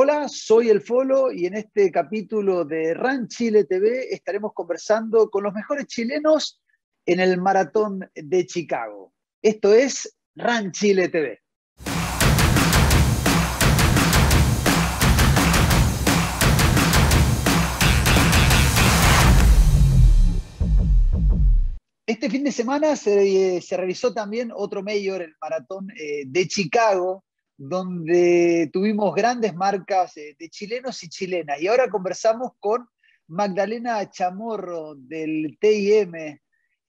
Hola, soy el Folo y en este capítulo de RAN Chile TV estaremos conversando con los mejores chilenos en el maratón de Chicago. Esto es RAN Chile TV. Este fin de semana se, realizó también otro mayor, el maratón eh, de Chicago, donde tuvimos grandes marcas eh, de chilenos y chilenas. Y ahora conversamos con Magdalena Chamorro del TIM,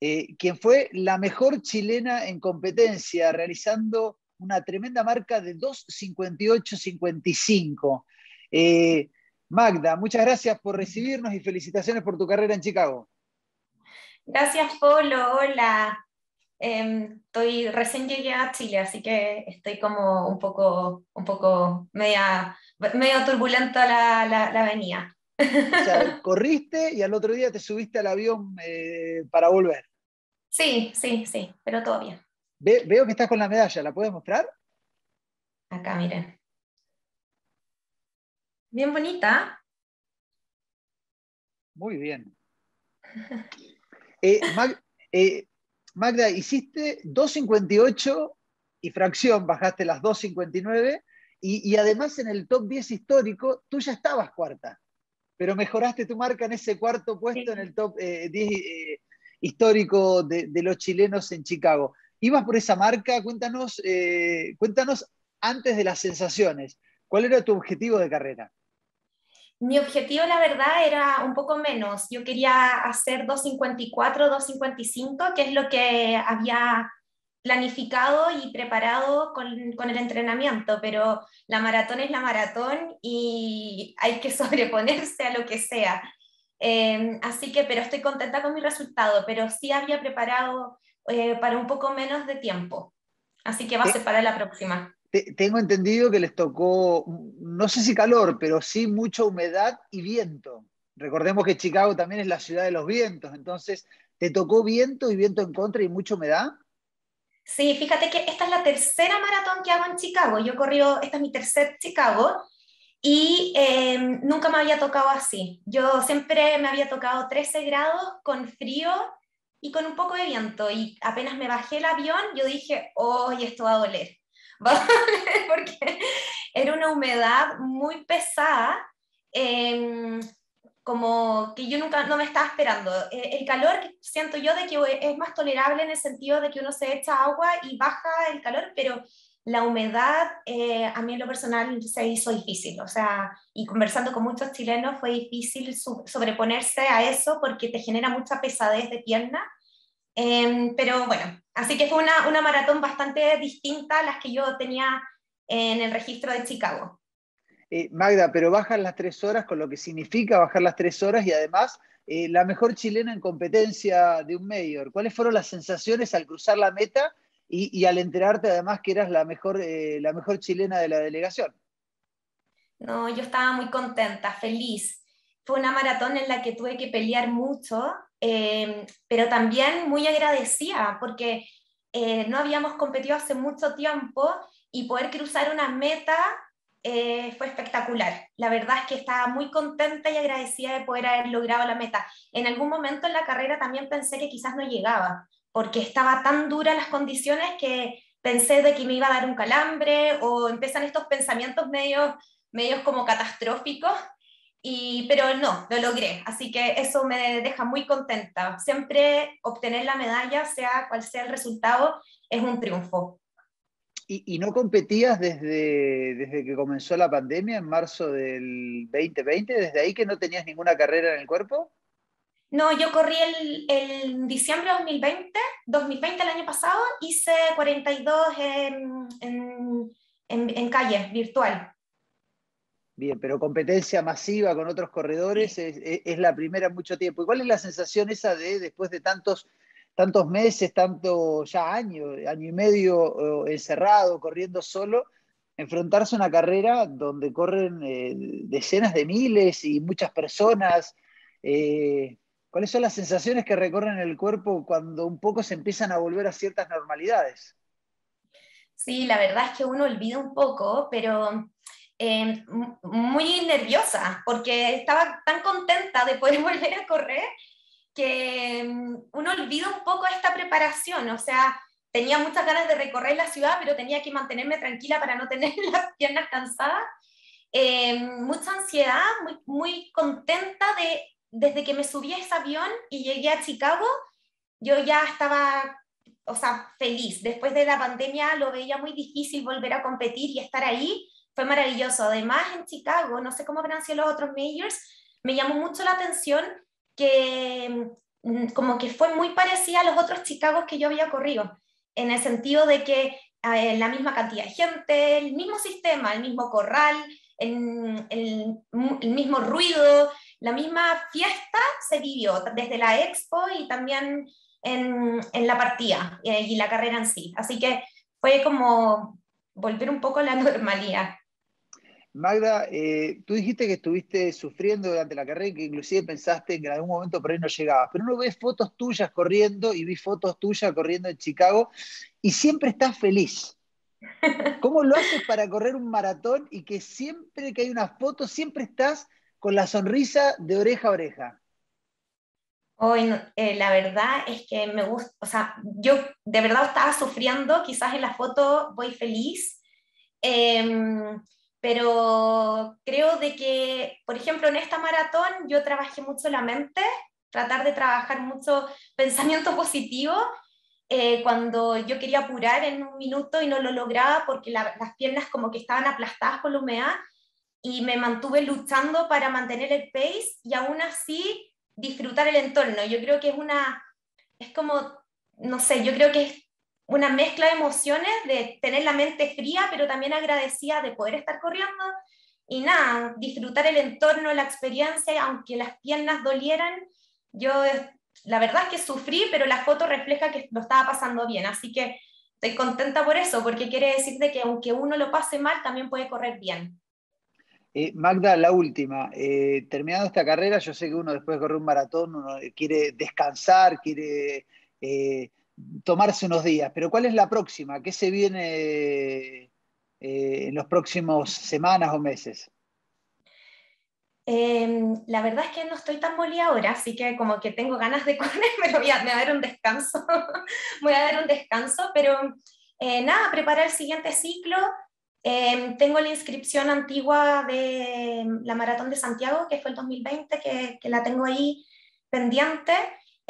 eh, quien fue la mejor chilena en competencia, realizando una tremenda marca de 2.58.55. Eh, Magda, muchas gracias por recibirnos y felicitaciones por tu carrera en Chicago. Gracias, Polo. Hola. Em, estoy recién llegué a Chile, así que estoy como un poco, un poco media, medio turbulenta la, la, la avenida. O sea, corriste y al otro día te subiste al avión eh, para volver. Sí, sí, sí, pero todo bien. veo que estás con la medalla, ¿la puedes mostrar? Acá, miren. Bien bonita. Muy bien. Eh, eh, Magda, hiciste 2.58 y fracción, bajaste las 2.59 y, y, además en el top 10 histórico tú ya estabas cuarta, pero mejoraste tu marca en ese cuarto puesto en el top 10 eh, eh, histórico de, de, los chilenos en Chicago. ¿Ibas por esa marca? Cuéntanos, eh, cuéntanos antes de las sensaciones, ¿cuál era tu objetivo de carrera? Mi objetivo, la verdad, era un poco menos. Yo quería hacer 2.54, 2.55, que es lo que había planificado y preparado con, con, el entrenamiento, pero la maratón es la maratón y hay que sobreponerse a lo que sea. Eh, así que, pero estoy contenta con mi resultado, pero sí había preparado eh, para un poco menos de tiempo. Así que va a ser para la próxima tengo entendido que les tocó, no sé si calor, pero sí mucha humedad y viento. Recordemos que Chicago también es la ciudad de los vientos, entonces, ¿te tocó viento y viento en contra y mucha humedad? Sí, fíjate que esta es la tercera maratón que hago en Chicago. Yo corrió, esta es mi tercer Chicago y eh, nunca me había tocado así. Yo siempre me había tocado 13 grados con frío y con un poco de viento y apenas me bajé el avión, yo dije, oh, esto va a doler porque era una humedad muy pesada, em, como que yo nunca no me estaba esperando. Eh, el calor siento yo de que es más tolerable en el sentido de que uno se echa agua y baja el calor, pero la humedad eh, a mí en lo personal se hizo difícil, o sea, y conversando con muchos chilenos fue difícil sobreponerse a eso porque te genera mucha pesadez de pierna Em, pero bueno, así que fue una, una, maratón bastante distinta a las que yo tenía en el registro de Chicago. Eh, Magda, pero bajan las tres horas, con lo que significa bajar las tres horas y además eh, la mejor chilena en competencia de un mayor. ¿Cuáles fueron las sensaciones al cruzar la meta y, y al enterarte además que eras la mejor, eh, la mejor chilena de la delegación? No, yo estaba muy contenta, feliz. Fue una maratón en la que tuve que pelear mucho, Em, pero también muy agradecida porque eh, no habíamos competido hace mucho tiempo y poder cruzar una meta eh, fue espectacular. La verdad es que estaba muy contenta y agradecida de poder haber logrado la meta. En algún momento en la carrera también pensé que quizás no llegaba, porque estaba tan dura las condiciones que pensé de que me iba a dar un calambre o empiezan estos pensamientos medios, medios como catastróficos y, pero no, lo logré, así que eso me deja muy contenta. Siempre obtener la medalla, sea cual sea el resultado, es un triunfo. ¿Y, y no competías desde, desde que comenzó la pandemia, en marzo del 2020? ¿Desde ahí que no tenías ninguna carrera en el cuerpo? No, yo corrí el, el diciembre de 2020, 2020 el año pasado, hice 42 en, en, en, en calle, virtual. Bien, pero competencia masiva con otros corredores es, la primera en mucho tiempo. ¿Y cuál es la sensación esa de después de tantos, tantos meses, tanto ya año, año y medio encerrado, corriendo solo, enfrentarse a una carrera donde corren eh, decenas de miles y muchas personas? Eh, ¿Cuáles son las sensaciones que recorren el cuerpo cuando un poco se empiezan a volver a ciertas normalidades? Sí, la verdad es que uno olvida un poco, pero eh, muy nerviosa porque estaba tan contenta de poder volver a correr que mm, uno olvida un poco esta preparación, o sea, tenía muchas ganas de recorrer la ciudad, pero tenía que mantenerme tranquila para no tener las piernas cansadas. Eh, mucha ansiedad, muy, muy contenta de, desde que me subí a ese avión y llegué a Chicago, yo ya estaba, o sea, feliz. Después de la pandemia lo veía muy difícil volver a competir y estar ahí. Fue maravilloso. Además, en Chicago, no sé cómo habrán sido los otros majors, me llamó mucho la atención que mm, como que fue muy parecida a los otros Chicagos que yo había corrido, en el sentido de que eh, la misma cantidad de gente, el mismo sistema, el mismo corral, el, mismo ruido, la misma fiesta se vivió desde la expo y también en, en la partida eh, y la carrera en sí. Así que fue como volver un poco a la normalidad. Magda, eh, tú dijiste que estuviste sufriendo durante la carrera y que inclusive pensaste que en algún momento por ahí no llegabas, pero uno ve fotos tuyas corriendo y vi fotos tuyas corriendo en Chicago y siempre estás feliz. ¿Cómo lo haces para correr un maratón y que siempre que hay una foto, siempre estás con la sonrisa de oreja a oreja? Hoy, eh, la verdad es que me gusta, o sea, yo de verdad estaba sufriendo, quizás en la foto voy feliz. Eh, pero creo de que, por ejemplo, en esta maratón yo trabajé mucho la mente, tratar de trabajar mucho pensamiento positivo. Eh, cuando yo quería apurar en un minuto y no lo lograba porque las piernas como que estaban aplastadas por la humedad y me mantuve luchando para mantener el pace y aún así disfrutar el entorno. Yo creo que es una, es como, no sé, yo creo que es una mezcla de emociones, de tener la mente fría, pero también agradecida de poder estar corriendo y nada, disfrutar el entorno, la experiencia, aunque las piernas dolieran, yo la verdad es que sufrí, pero la foto refleja que lo estaba pasando bien, así que estoy contenta por eso, porque quiere decir de que aunque uno lo pase mal, también puede correr bien. Eh, Magda, la última. Eh, esta carrera, yo sé que uno después de correr un maratón uno quiere descansar, quiere eh, tomarse unos días, pero ¿cuál es la próxima? ¿Qué se viene eh, en los próximos semanas o meses? Eh, la verdad es que no estoy tan molida ahora, así que como que tengo ganas de correr, me voy a, dar un descanso, voy a dar un descanso, pero eh, nada, preparar el siguiente ciclo. Eh, tengo la inscripción antigua de la Maratón de Santiago, que fue el 2020, que, que la tengo ahí pendiente.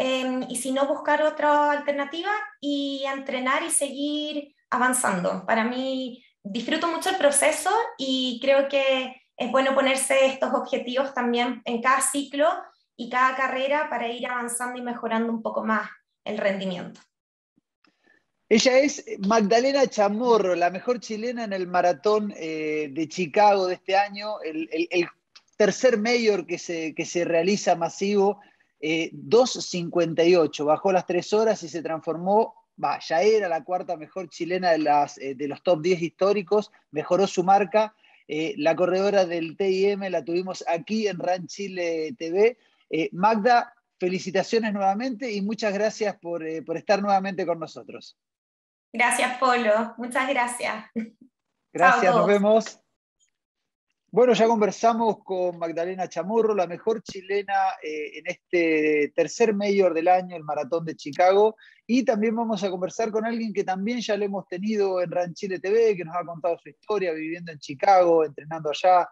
Em, y si no, buscar otra alternativa y entrenar y seguir avanzando. Para mí, disfruto mucho el proceso y creo que es bueno ponerse estos objetivos también en cada ciclo y cada carrera para ir avanzando y mejorando un poco más el rendimiento. Ella es Magdalena Chamorro, la mejor chilena en el maratón eh, de Chicago de este año, el, el, el tercer mayor que se, que se realiza masivo 2.58, eh, bajó las tres horas y se transformó, va, ya era la cuarta mejor chilena de, las, eh, de los top 10 históricos, mejoró su marca. Eh, la corredora del TIM la tuvimos aquí en RAN Chile TV. Magda, felicitaciones nuevamente y muchas gracias por, por estar nuevamente con nosotros. Gracias, Polo. Muchas gracias. Gracias, nos vemos. Bueno, ya conversamos con Magdalena Chamorro, la mejor chilena eh, en este tercer mayor del año, el Maratón de Chicago, y también vamos a conversar con alguien que también ya lo hemos tenido en Ran Chile TV, que nos ha contado su historia viviendo en Chicago, entrenando allá.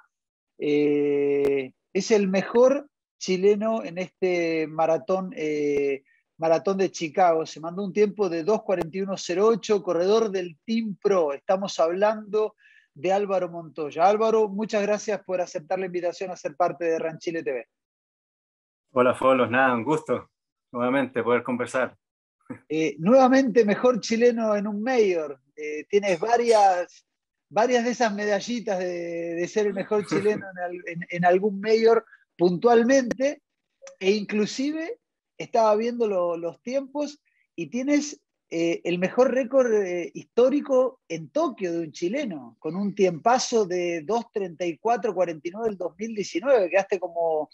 Eh, es el mejor chileno en este maratón, eh, maratón de Chicago. Se mandó un tiempo de 2.41.08, corredor del Team Pro. Estamos hablando de Álvaro Montoya. Álvaro, muchas gracias por aceptar la invitación a ser parte de Ranchile TV. Hola, Folos, nada, un gusto nuevamente poder conversar. Eh, nuevamente, mejor chileno en un mayor. Eh, tienes varias, varias de esas medallitas de, ser el mejor chileno en, algún mayor puntualmente, e inclusive estaba viendo los tiempos y tienes eh, el mejor récord eh, histórico en Tokio de un chileno, con un tiempazo de 2.34.49 del 2019, quedaste como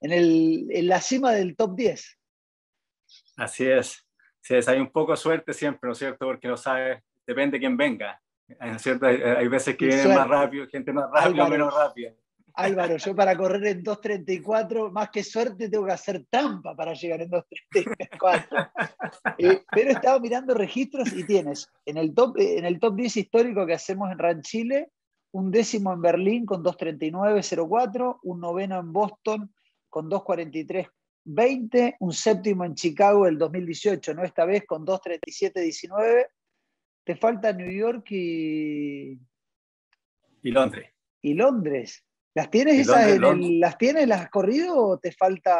en, el, en, la cima del top 10. Así es. Sí, es, hay un poco de suerte siempre, ¿no es cierto? Porque no sabes, depende de quién venga. Hay, veces que vienen más rápido, gente más rápida o menos rápida. Álvaro, yo para correr en 2.34, más que suerte, tengo que hacer trampa para llegar en 2.34. Eh, pero estaba mirando registros y tienes en el, top, eh, en el top 10 histórico que hacemos en Ran Chile, un décimo en Berlín con 2.39.04, un noveno en Boston con 2.43.20, un séptimo en Chicago el 2018, ¿no? Esta vez con 2.37.19. Te falta New York y... Y Londres. Y Londres. ¿Las tienes esas las tienes, las has corrido o te falta,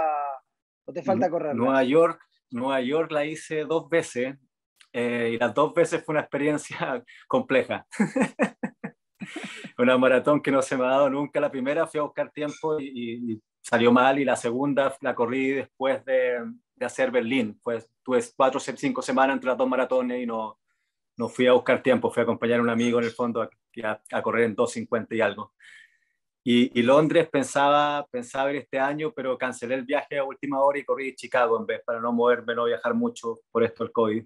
o te falta correr? Nueva York, Nueva York la hice dos veces eh, y las dos veces fue una experiencia compleja. una maratón que no se me ha dado nunca. La primera fui a buscar tiempo y, salió mal y la segunda la corrí después de, de hacer Berlín. Pues tuve cuatro o cinco semanas entre las dos maratones y no, no fui a buscar tiempo, fui a acompañar a un amigo en el fondo a, a correr en 2.50 y algo. Y, Londres pensaba, pensaba ir este año, pero cancelé el viaje a última hora y corrí a Chicago en vez para no moverme, no viajar mucho por esto el COVID.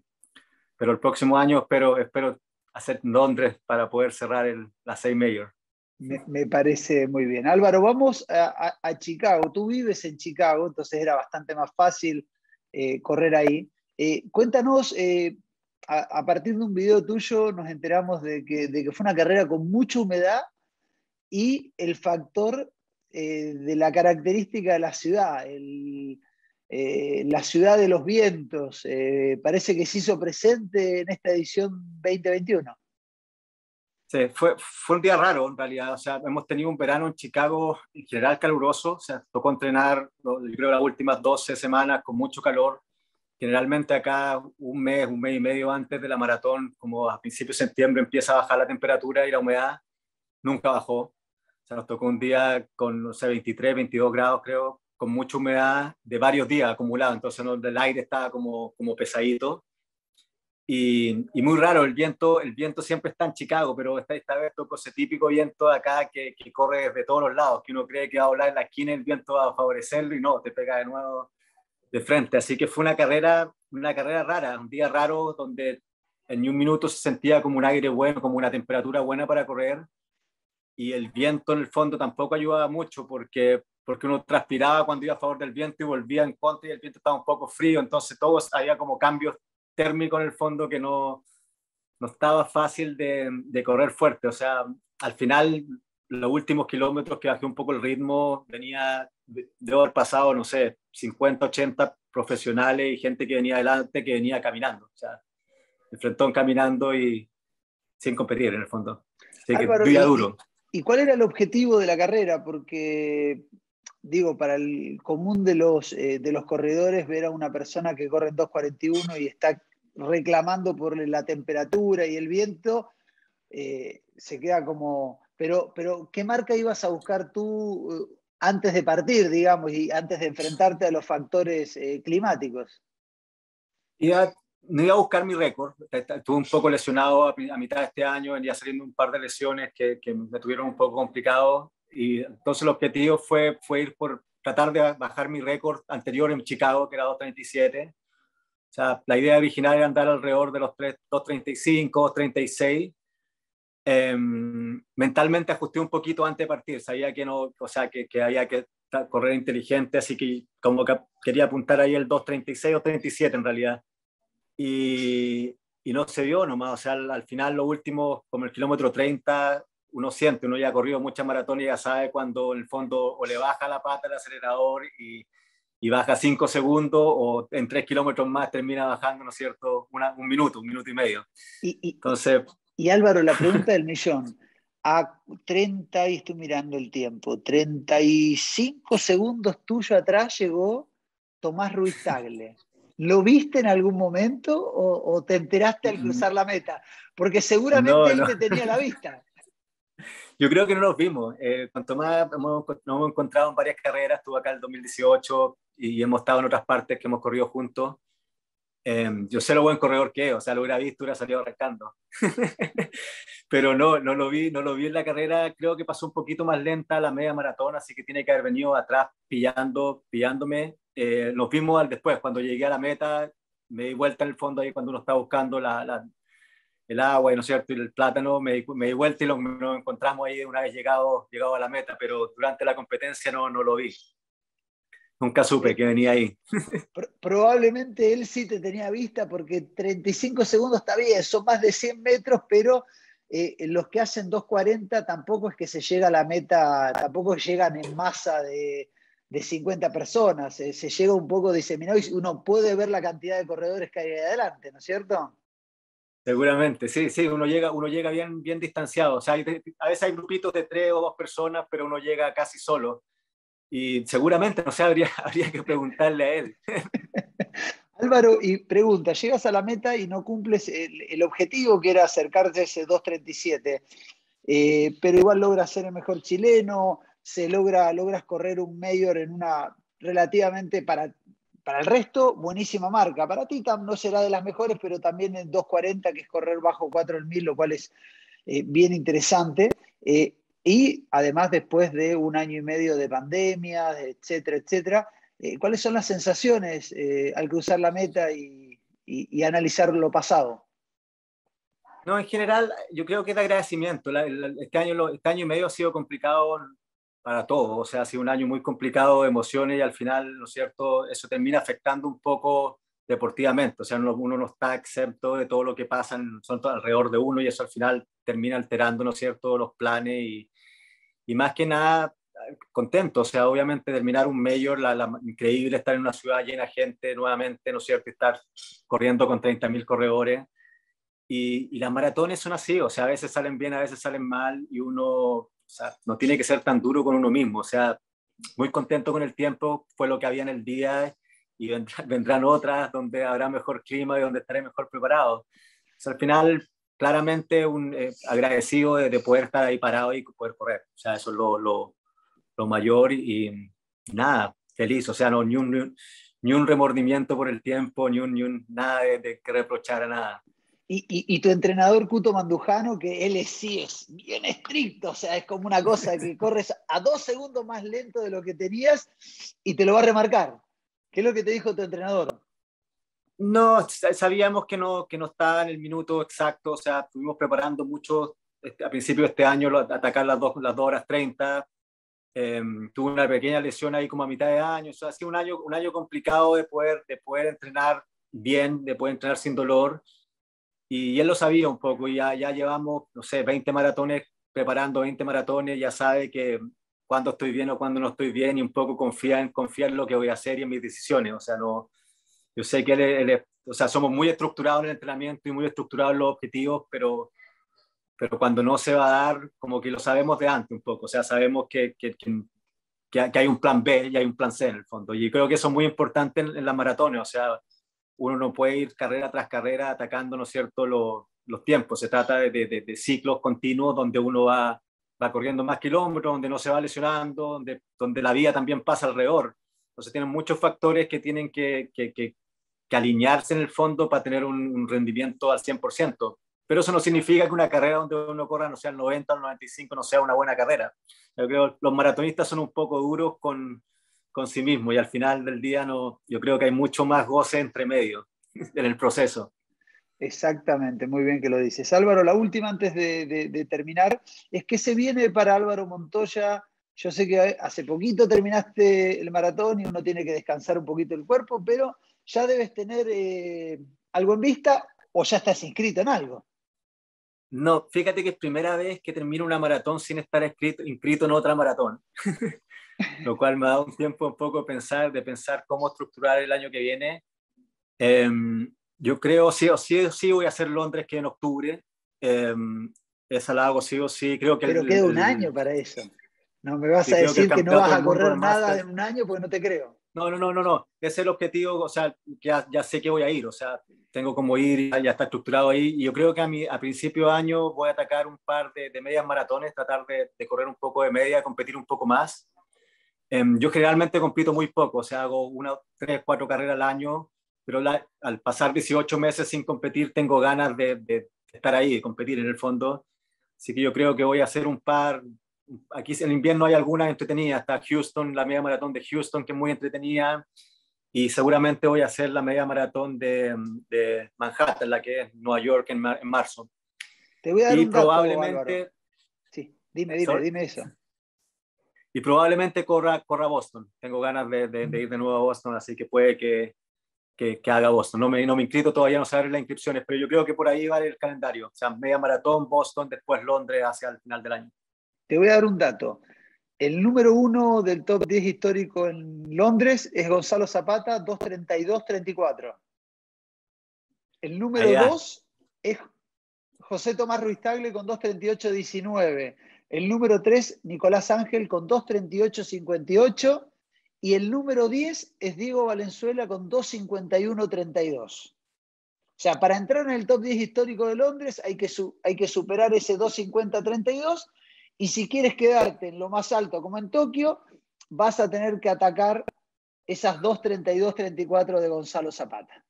Pero el próximo año espero, espero hacer Londres para poder cerrar el, la 6 Mayor. Me, parece muy bien. Álvaro, vamos a, Chicago. Tú vives en Chicago, entonces era bastante más fácil eh, correr ahí. Eh, cuéntanos, eh, a, partir de un video tuyo nos enteramos de que, de que fue una carrera con mucha humedad y el factor eh, de la característica de la ciudad, eh, la ciudad de los vientos, eh, parece que se hizo presente en esta edición 2021. Sí, fue, fue un día raro en realidad, o sea, hemos tenido un verano en Chicago en general caluroso, o sea, tocó entrenar, yo creo, las últimas 12 semanas con mucho calor, generalmente acá un mes, un mes y medio antes de la maratón, como a principios de septiembre empieza a bajar la temperatura y la humedad, nunca bajó sea, nos tocó un día con, no sé, 23, 22 grados, creo, con mucha humedad de varios días acumulado, entonces el aire estaba como, como pesadito. Y, y, muy raro, el viento, el viento siempre está en Chicago, pero esta, esta vez tocó ese típico viento de acá que, que corre desde todos los lados, que uno cree que va a volar en la esquina el viento va a favorecerlo y no, te pega de nuevo de frente. Así que fue una carrera, una carrera rara, un día raro donde en un minuto se sentía como un aire bueno, como una temperatura buena para correr, y el viento en el fondo tampoco ayudaba mucho porque, porque uno transpiraba cuando iba a favor del viento y volvía en contra y el viento estaba un poco frío, entonces todo había como cambios térmicos en el fondo que no, no estaba fácil de, de correr fuerte, o sea, al final los últimos kilómetros que bajé un poco el ritmo, venía de, haber pasado, no sé, 50, 80 profesionales y gente que venía adelante, que venía caminando, o sea, el frentón caminando y sin competir en el fondo. Así que duro. ¿Y cuál era el objetivo de la carrera? Porque, digo, para el común de los, eh, de los corredores, ver a una persona que corre en 2.41 y está reclamando por la temperatura y el viento, eh, se queda como... Pero, ¿qué marca ibas a buscar tú eh, antes de partir, digamos, y antes de enfrentarte a los factores climáticos? No iba a buscar mi récord, estuve un poco lesionado a, mitad de este año, venía saliendo un par de lesiones que, que, me tuvieron un poco complicado y entonces el objetivo fue, fue ir por tratar de bajar mi récord anterior en Chicago, que era 2.37. O sea, la idea original era andar alrededor de los 2.35, 2.36. Em, mentalmente ajusté un poquito antes de partir, sabía que no, o sea, que, que había que correr inteligente, así que como que quería apuntar ahí el 2.36 o 37 en realidad y, y no se vio nomás, o sea, al, final lo último, como el kilómetro 30, uno siente, uno ya ha corrido muchas maratones y ya sabe cuando en el fondo o le baja la pata el acelerador y, y baja 5 segundos o en 3 kilómetros más termina bajando, ¿no es cierto? un minuto, un minuto y medio. Y, Entonces, y Álvaro, la pregunta del millón. A 30, y estoy mirando el tiempo, 35 segundos tuyo atrás llegó Tomás Ruiz Tagle. ¿Lo viste en algún momento o, te enteraste al mm. cruzar la meta? Porque seguramente él te tenía la vista. Yo creo que no nos vimos. Eh, cuanto más hemos, nos hemos encontrado en varias carreras, estuve acá en el 2018 y hemos estado en otras partes que hemos corrido juntos. Em, yo sé lo buen corredor que es, o sea, lo hubiera visto, hubiera salido arrancando. Pero no, no lo vi, no lo vi en la carrera, creo que pasó un poquito más lenta la media maratón, así que tiene que haber venido atrás pillando, pillándome eh, nos vimos al después, cuando llegué a la meta, me di vuelta en el fondo ahí cuando uno está buscando la, el agua, ¿no cierto? Y el plátano, me, me di vuelta y lo, nos encontramos ahí una vez llegado, llegado a la meta, pero durante la competencia no, no lo vi. Nunca supe que venía ahí. Probablemente él sí te tenía vista porque 35 segundos está bien, son más de 100 metros, pero eh, los que hacen 2.40 tampoco es que se llega a la meta, tampoco llegan en masa de, de 50 personas, eh, se llega un poco diseminado y uno puede ver la cantidad de corredores que hay adelante, ¿no es cierto? Seguramente, sí, sí, uno llega, uno llega bien, bien distanciado. O sea, a veces hay grupitos de tres o dos personas, pero uno llega casi solo. Y seguramente, no sé, habría, habría que preguntarle a él. Álvaro, y pregunta, llegas a la meta y no cumples el, objetivo que era acercarte a ese 2.37, eh, pero igual logras ser el mejor chileno, se logra, logras correr un mayor en una relativamente para, para el resto, buenísima marca. Para ti no será de las mejores, pero también en 2.40, que es correr bajo 4 el 1000, lo cual es eh, bien interesante. Eh, y además después de un año y medio de pandemia, etcétera, etcétera, eh, ¿Cuáles son las sensaciones eh, al cruzar la meta y, analizar lo pasado? No, en general, yo creo que es de agradecimiento. este, año, este año y medio ha sido complicado para todos, o sea, ha sido un año muy complicado emociones y al final, ¿no es cierto?, eso termina afectando un poco deportivamente, o sea, uno, no está exento de todo lo que pasa son alrededor de uno y eso al final termina alterando, ¿no es cierto?, los planes y, y más que nada contento, o sea, obviamente terminar un mayor, la, increíble estar en una ciudad llena de gente nuevamente, ¿no es cierto? Estar corriendo con 30.000 corredores. Y, y, las maratones son así, o sea, a veces salen bien, a veces salen mal y uno, no tiene que ser tan duro con uno mismo, o sea, muy contento con el tiempo, fue lo que había en el día y vendrán, otras donde habrá mejor clima y donde estaré mejor preparado. O sea, al final, claramente un, eh, agradecido de, de, poder estar ahí parado y poder correr, o sea, eso es lo, lo, lo mayor y, nada, feliz, o sea, no, ni un, ni un remordimiento por el tiempo, ni un, ni un nada de, que reprochar a nada. Y, y, tu entrenador Cuto Mandujano, que él es, sí es bien estricto, o sea, es como una cosa que corres a dos segundos más lento de lo que tenías y te lo va a remarcar. ¿Qué es lo que te dijo tu entrenador? No, sabíamos que no, que no estaba en el minuto exacto, o sea, estuvimos preparando mucho este, a principio de este año atacar las dos, las dos horas 30, Em, tuve una pequeña lesión ahí como a mitad de año, o ha sido un año, un año complicado de poder, de poder entrenar bien, de poder entrenar sin dolor. Y él lo sabía un poco, y ya, ya llevamos, no sé, 20 maratones, preparando 20 maratones, ya sabe que cuando estoy bien o cuando no estoy bien, y un poco confía en, confía en lo que voy a hacer y en mis decisiones. O sea, no, yo sé que él, o sea, somos muy estructurados en el entrenamiento y muy estructurados en los objetivos, pero pero cuando no se va a dar, como que lo sabemos de antes un poco, o sea, sabemos que, que, que, hay un plan B y hay un plan C en el fondo. Y creo que eso es muy importante en, las maratones, o sea, uno no puede ir carrera tras carrera atacando, ¿no es cierto?, los, los tiempos. Se trata de, de, de, ciclos continuos donde uno va, va corriendo más kilómetros, donde no se va lesionando, donde, donde la vida también pasa alrededor. Entonces tienen muchos factores que tienen que, que, que, alinearse en el fondo para tener un, un rendimiento al 100% pero eso no significa que una carrera donde uno corra, no sea el 90 o el 95, no sea una buena carrera. Yo creo que los maratonistas son un poco duros con, con sí mismos y al final del día no, yo creo que hay mucho más goce entre medio en el proceso. Exactamente, muy bien que lo dices. Álvaro, la última antes de, de, terminar, es que se viene para Álvaro Montoya. Yo sé que hace poquito terminaste el maratón y uno tiene que descansar un poquito el cuerpo, pero ya debes tener eh, algo en vista o ya estás inscrito en algo. No, fíjate que es primera vez que termino una maratón sin estar inscrito, inscrito en otra maratón. Lo cual me ha dado un tiempo un poco de pensar, de pensar cómo estructurar el año que viene. Em, yo creo sí o sí, sí voy a hacer Londres que en octubre. Um, esa la hago sí o sí. Creo que Pero queda un año para eso. No me vas a decir que, no vas a correr nada en un año porque no te creo. No, no, no, no, no. Ese es el objetivo, o sea, ya, ya sé que voy a ir, o sea, tengo como ir, ya está estructurado ahí. Y yo creo que a, mi, a principio de año voy a atacar un par de, de medias maratones, tratar de, de, correr un poco de media, competir un poco más. Um, yo generalmente compito muy poco, o sea, hago una, tres, cuatro carreras al año, pero la, al pasar 18 meses sin competir, tengo ganas de, de estar ahí, de competir en el fondo. Así que yo creo que voy a hacer un par, aquí en invierno hay algunas entretenidas, está Houston, la media maratón de Houston, que es muy entretenida, y seguramente voy a hacer la media maratón de, de Manhattan, la que es Nueva York en, marzo. Te voy a dar y un dato, probablemente, Sí, dime, dime, dime eso. Y probablemente corra, corra Boston. Tengo ganas de, de, de, ir de nuevo a Boston, así que puede que, que, que, haga Boston. No me, no me inscrito todavía, no saber las inscripciones, pero yo creo que por ahí va el calendario. O sea, media maratón, Boston, después Londres hacia el final del año. Te voy a dar un dato. El número uno del top 10 histórico en Londres es Gonzalo Zapata, 2.32.34. El número dos es José Tomás Ruiz Tagle con 2.38.19. El número 3, Nicolás Ángel con 2.38.58. Y el número 10 es Diego Valenzuela con 2.51.32. O sea, para entrar en el top 10 histórico de Londres hay que, hay que superar ese 2.50.32 y si quieres quedarte en lo más alto como en Tokio, vas a tener que atacar esas 2.32.34 de Gonzalo Zapata.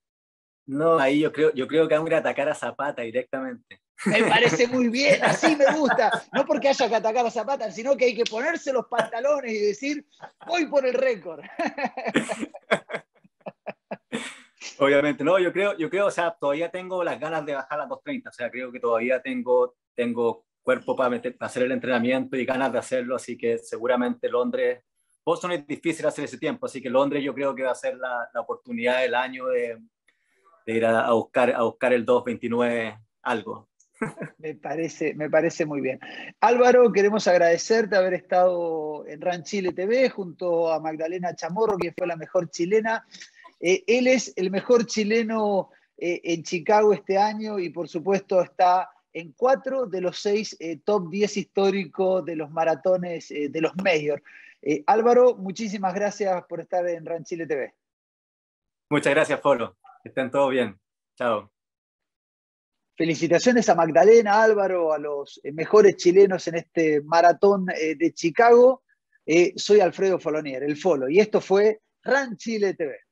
No, ahí yo creo, yo creo que vamos a atacar a Zapata directamente. Me parece muy bien, así me gusta. No porque haya que atacar a Zapata, sino que hay que ponerse los pantalones y decir, voy por el récord. Obviamente, no, yo creo, yo creo, o sea, todavía tengo las ganas de bajar a 2.30, o sea, creo que todavía tengo, tengo cuerpo para, meter, para hacer el entrenamiento y ganas de hacerlo, así que seguramente Londres, Boston es difícil hacer ese tiempo, así que Londres yo creo que va a ser la, la oportunidad del año de, de ir a, a, buscar, a buscar el 2.29 algo. Me parece, me parece muy bien. Álvaro, queremos agradecerte haber estado en RAN Chile TV junto a Magdalena Chamorro, quien fue la mejor chilena. Eh, él es el mejor chileno eh, en Chicago este año y por supuesto está en cuatro de los seis eh, top 10 históricos de los maratones de los Major. Álvaro, muchísimas gracias por estar en RAN Chile TV. Muchas gracias, Polo. Estén todos bien. Chao. Felicitaciones a Magdalena, Álvaro, a los mejores chilenos en este maratón de Chicago. soy Alfredo Folonier, el Folo, y esto fue RAN Chile TV.